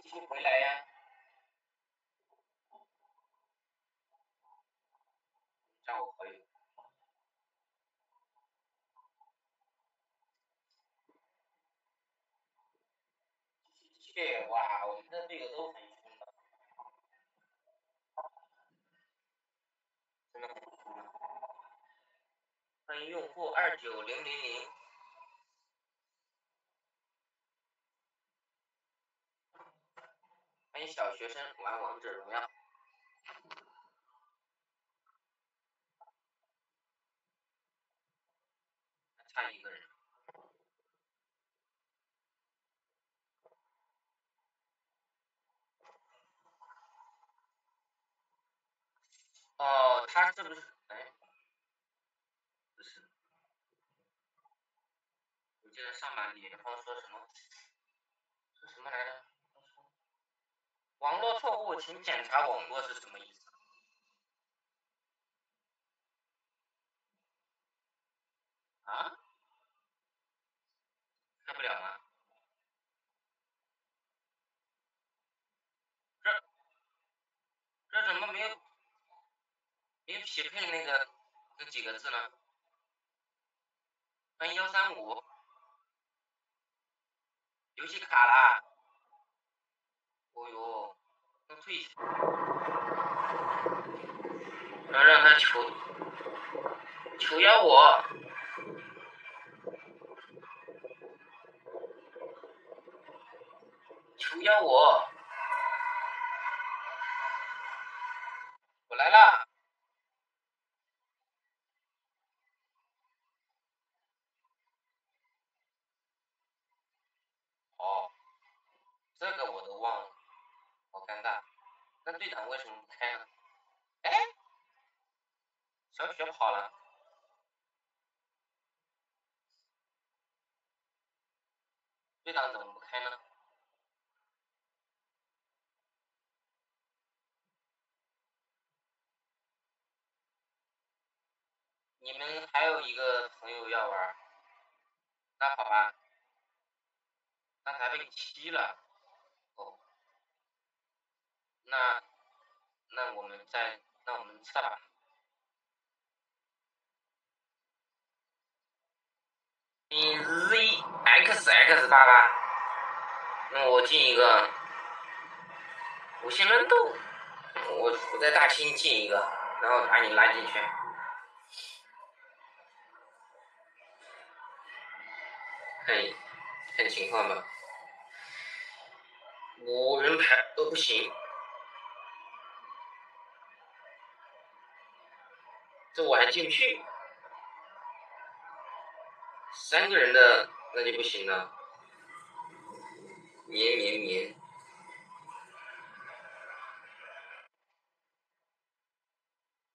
继续回来呀。加我好友。继续，哇，我们的队友都很凶的，真的很凶。欢迎用户二九零零零。小学生玩王者荣耀。差一个人。哦，他是不是？哎，不是。我记得上把李然后说什么？说什么来着？网络错误，请检查网络是什么意思？啊？开不了吗？这这怎么没有没匹配那个那几个字呢？欢迎幺三五，游戏卡啦！哦哟，那退下，让让他求求邀我，求邀，我来啦。哦，这个我都忘了。好尴尬，那队长为什么不开呢？哎，小雪跑了，队长怎么不开呢？你们还有一个朋友要玩，那好吧，刚才被踢了。哦那，那我们再，那我们撤吧。你 Z X X 八八，那我进一个无限轮斗，我我在大厅进一个，然后把你拉进去，看看情况吧，五人牌都不行。这我还进不去，三个人的那就不行了，绵绵绵，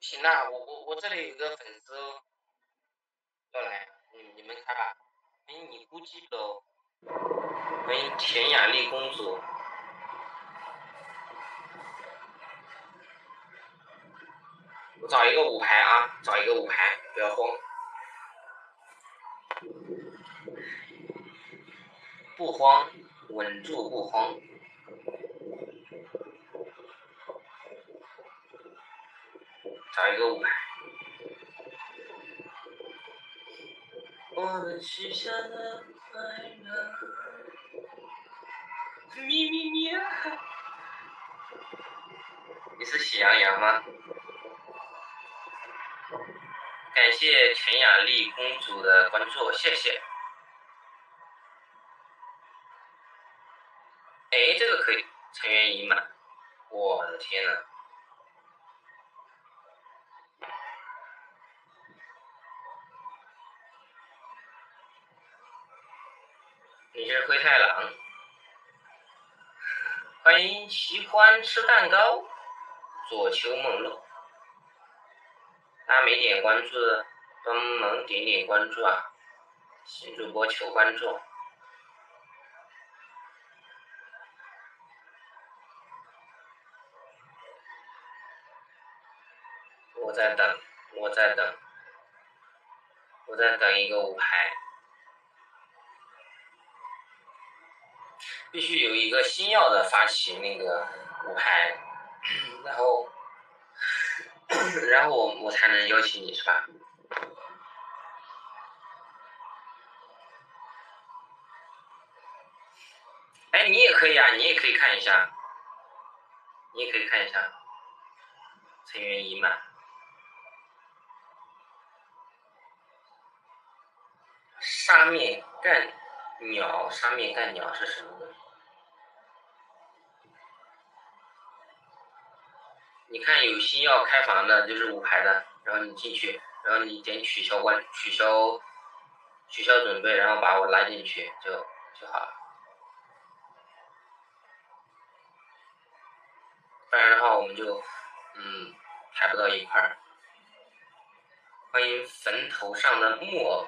行啦，我我我这里有个粉丝要来，你你们开吧，欢迎你估计喽，欢迎田雅丽公主。我找一个五排啊，找一个五排，不要慌，不慌，稳住不慌，找一个五排。我们许下的快乐，咪咪咪啊！你是喜羊羊吗？感谢陈雅丽公主的关注，谢谢。哎，这个可以成员已满，我的天呐！你是灰太狼，欢迎喜欢吃蛋糕，左秋梦露。大家没点关注的，帮忙点点关注啊！新主播求关注，在等，我在等，我在等一个五排。必须有一个星耀的发起那个舞排，然后，然后我我才能邀请你是吧？哎，你也可以啊，你也可以看一下，你也可以看一下，成员已满。沙面干鸟，沙面干鸟是什么？你看有新要开房的，就是五排的，然后你进去，然后你点取消关，取消，取消准备，然后把我拉进去就就好了。不然的话，我们就嗯排不到一块儿。欢迎坟头上的木偶。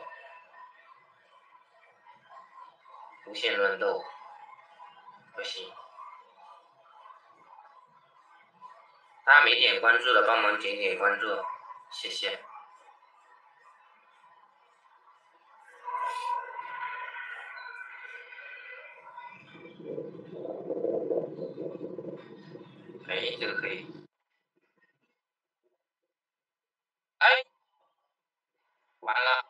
无限乱斗，不行。大家没点关注的，帮忙点点关注，谢谢。哎，这个可以。哎，完了，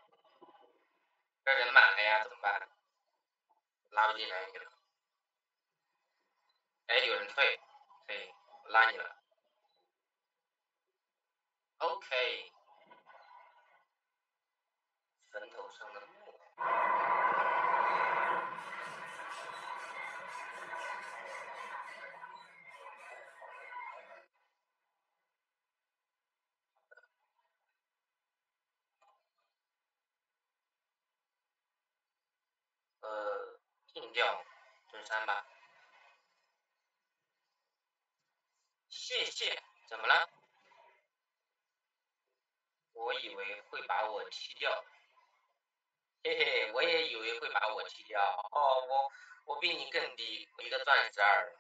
这人满了呀，怎么办？拉不进来你了。哎，有人退，可以拉你了。OK，坟头上的墓。呃，定调中山吧。谢，怎么了？我以为会把我踢掉，嘿嘿，我也以为会把我踢掉。哦，我我比你更低，我一个钻石二。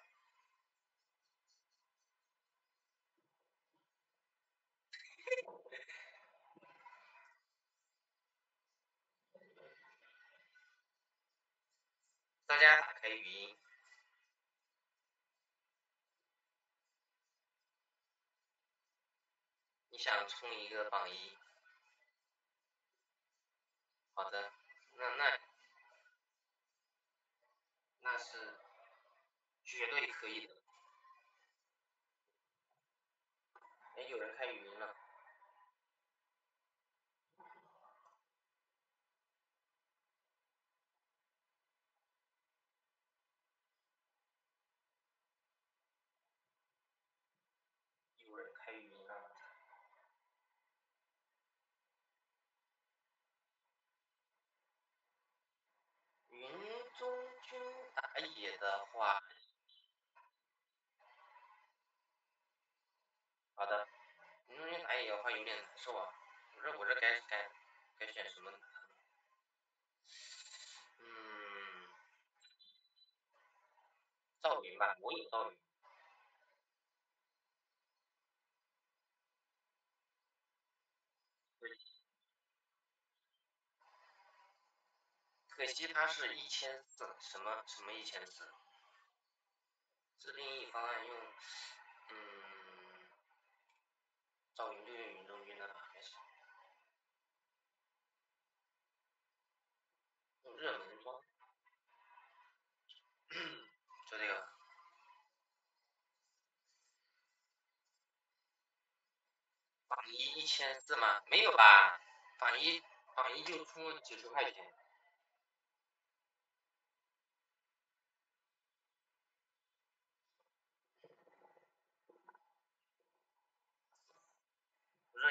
大家打开语音。想冲一个榜一，好的，那那那是绝对可以的。哎，有人开语音了。有人开语音了。中军打野的话，好的，中军打野的话有点难受啊。我这我这该该该选什么呢？嗯，赵云吧，我有赵云。可惜他是一千四，什么什么一千四？自定义方案用，嗯，赵云就用云中君的吧，没事。用热门装，就这个。榜一一千四吗？没有吧，榜一榜一就出几十块钱。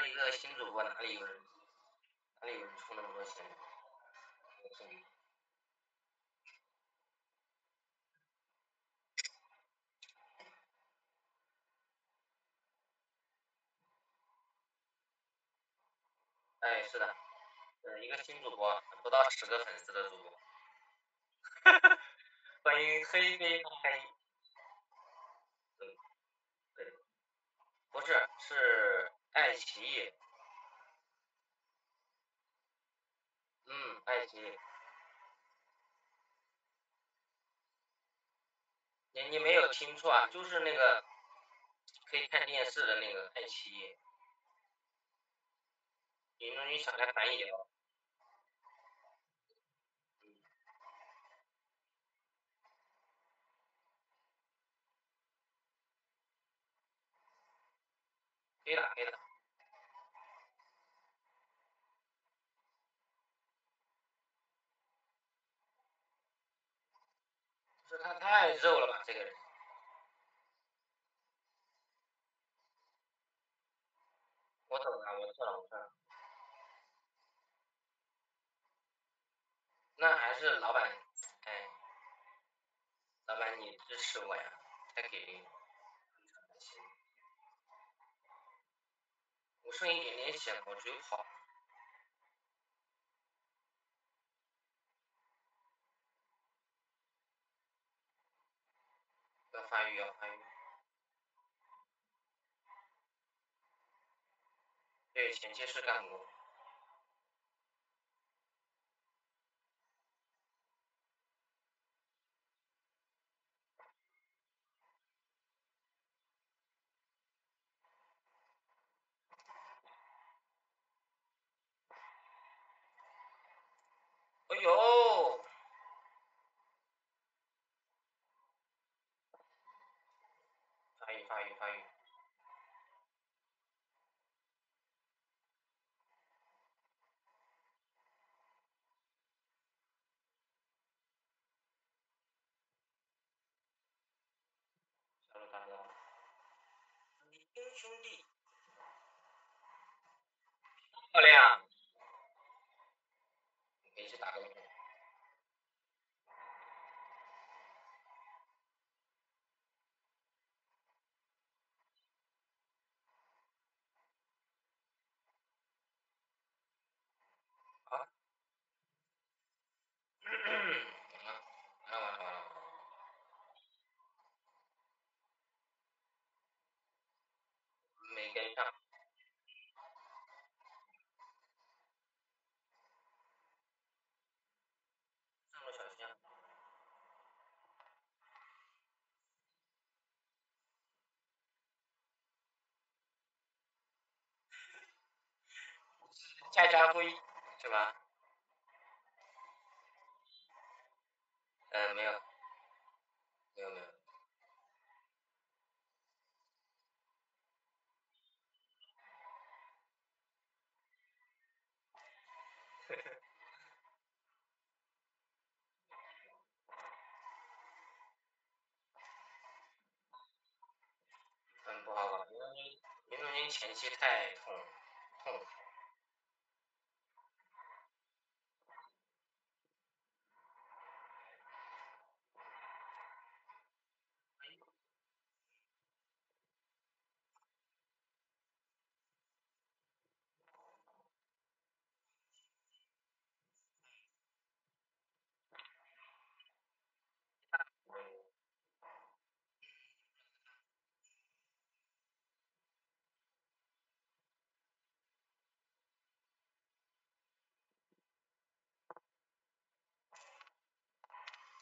一个新主播哪里有人，哪里有人充那么多钱？哎，是的，呃，一个新主播，不到十个粉丝的主播，欢迎黑黑黑，嗯，对，不是，是。爱奇艺，嗯，爱奇艺，你你没有听错啊，就是那个可以看电视的那个爱奇艺。你说你想来翻译哦？可以打，可以的。他太肉了吧，这个人。我懂了，我错了，我错了。那还是老板，哎，老板你支持我呀，太给力了，我剩一点点血，我只有跑。要发育，要发育。对，前期是干过。哎呦！发育，发育，小鹿大哥，你英兄弟，漂亮。可以去打个龙。家家辉是吧？嗯，没有，没有没有。嗯，不好搞，因为林中军前期太痛痛。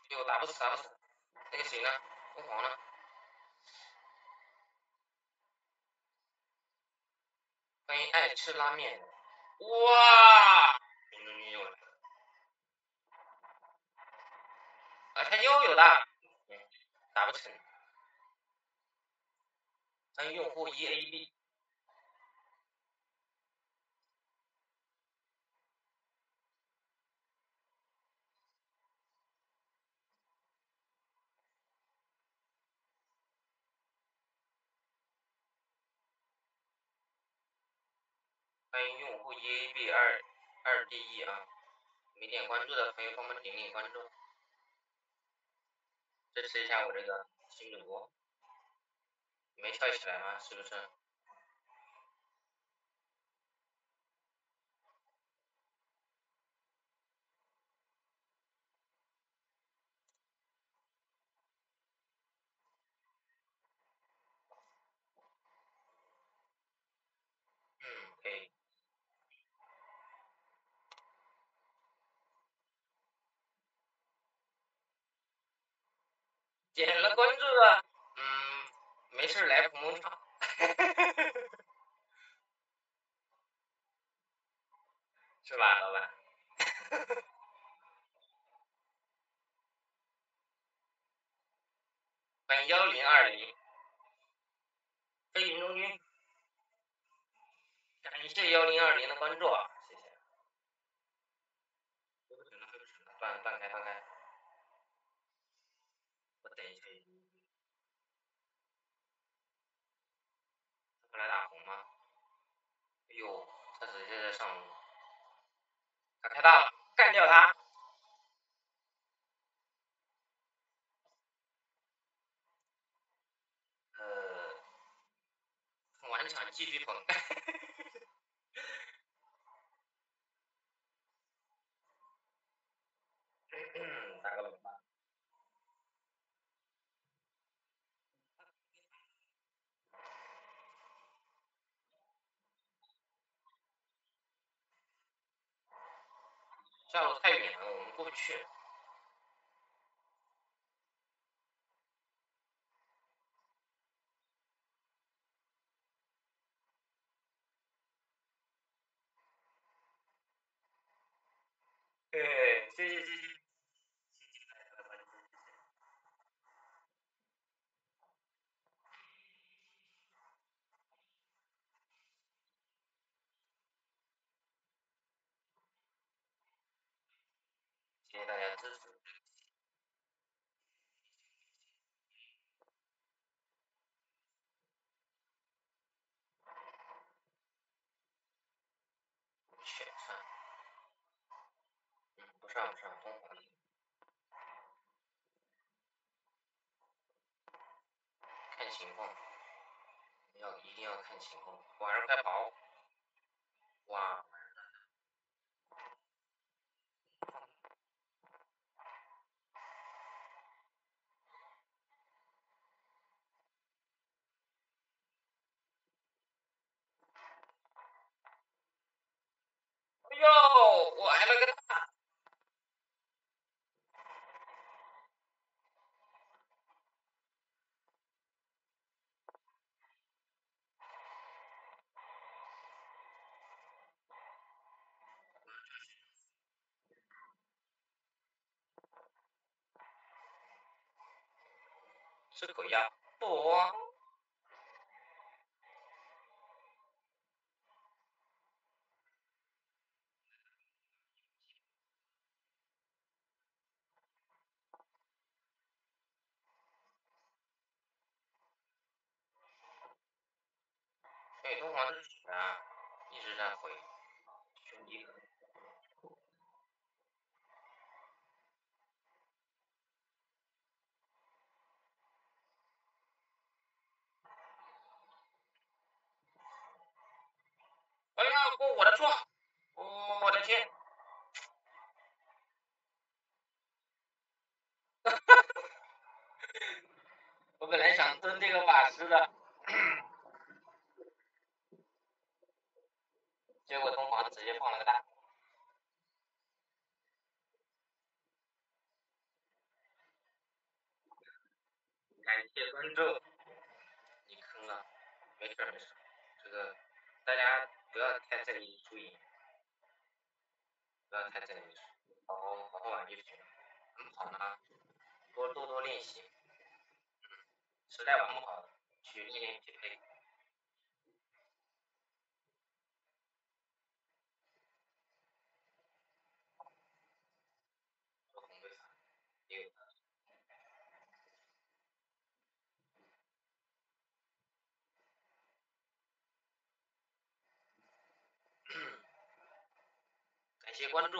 哟，打不死，打不死，那个谁呢？凤凰呢？欢迎爱吃拉面。哇！林中军又来了。啊，他又有大，打不成。欢迎用户 E A B。欢迎用户 E A B 二二 D E 啊，没点关注的朋友帮忙点点关注，支持一下我这个新主播。没跳起来吗？是不是？嗯，可以。关注的，嗯，没事来捧捧场，是吧，老板？欢迎幺零二零，飞云中军，感谢幺零二零的关注啊，谢谢。断断开断开。我等一下，来打红吗？哎呦，他直接在上路，他开大了，干掉他。完场继续捧，打个龙吧。下路太远了，我们过不去谢谢谢谢，大家支持。上上东华看情况，要一定要看情况，晚上快跑！哇！哎呦，我挨了个大！吃口鸭，不。对，东皇的血啊，一直在回，兄弟。哎呀，过我的错！我的天！我本来想蹲这个法师的，结果东皇直接放了个大。感谢关注。你坑了，没事没事，这个大家。不要太在意输赢，不要太在意输，好好好好玩就行。怎么跑呢？多多多练习。嗯实在玩不好，去练练匹配。关注，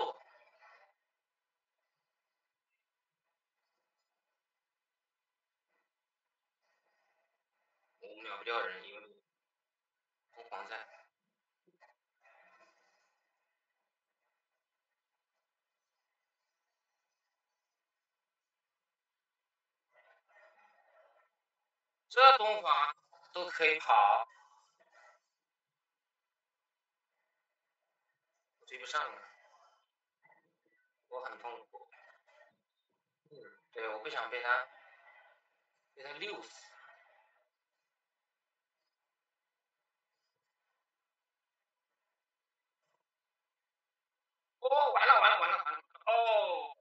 我秒不掉人，因为红黄在。这东皇都可以跑，追不上了。我很痛苦，嗯，对，我不想被他被他六死。哦，完了完了完了完了！哦。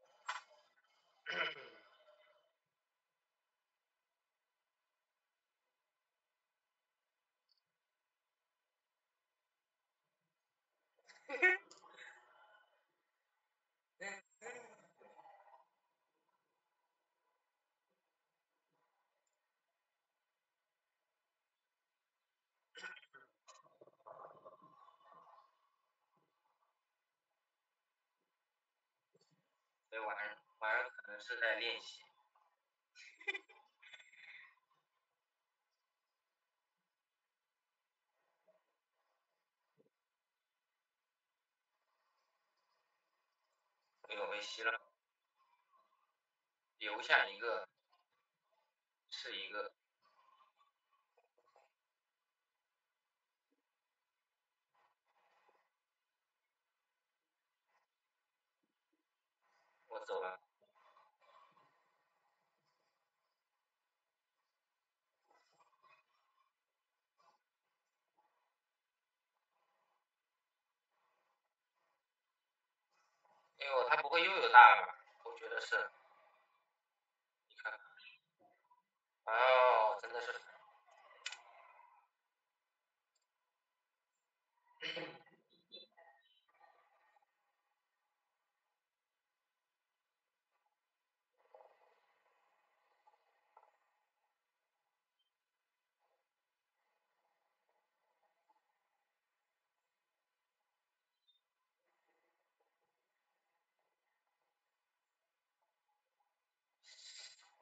晚上晚上可能是在练习，没有被吸了，留下一个是一个，走了。哎呦，他不会又有大了吧？我觉得是。你看，哦，真的是。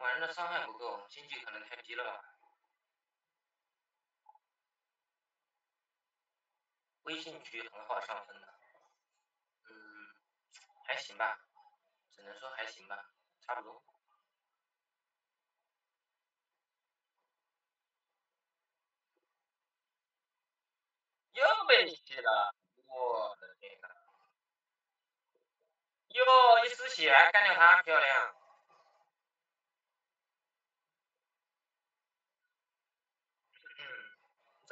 晚上的伤害不够，经济可能太低了吧？微信局很好上分的，嗯，还行吧，只能说还行吧，差不多。又被吸了，我的天呐！哟，一丝血干掉他，漂亮。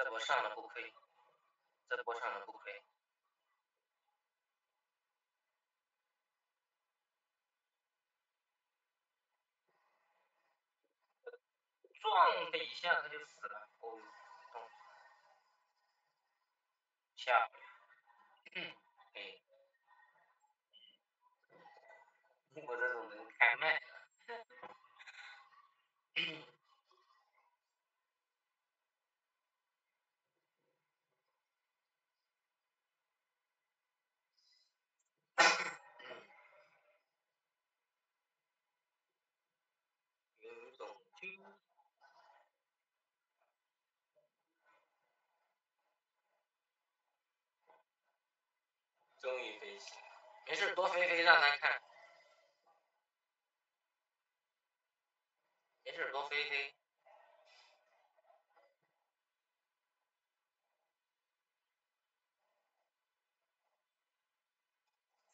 这波上了不亏，这波上了不亏，撞他一下他就死了，哦，下，嗯，哎，我这种人开麦。终于飞起，没事多飞飞让他看，没事多飞飞，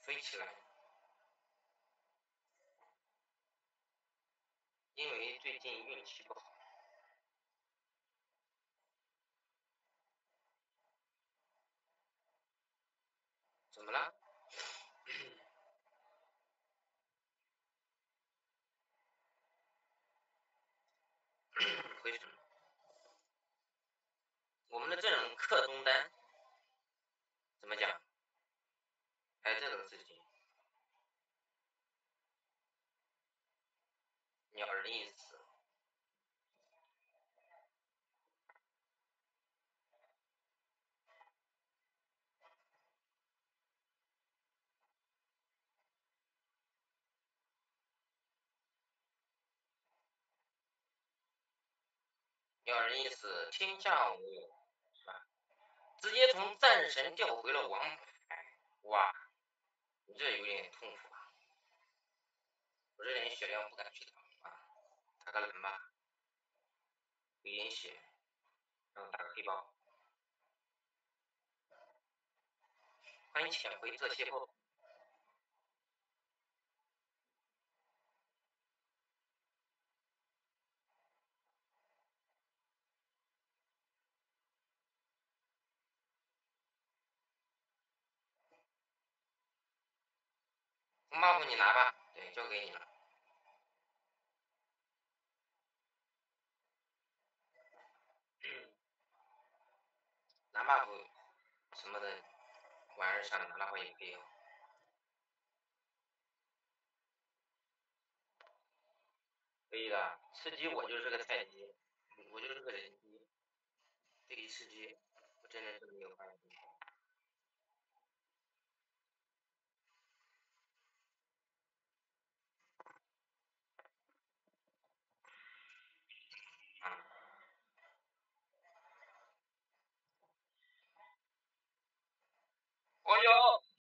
飞起来，因为最近运气不好。么了？为什么？我们的阵容克中单，怎么讲？还有这种事情，鸟人的意思。两人意思，天下无有，是吧？直接从战神调回了王牌，哇，你这有点痛苦啊！我这点血量不敢去打啊，打个人吧，有点血，然后打个黑豹。欢迎潜回这些后。红 buff 你拿吧，对，交给你了。拿 buff 什么的玩意儿想拿的话也可以。可以的，吃鸡我就是个菜鸡，我就是个人机，对于吃鸡，我真的是没有发言权。おは。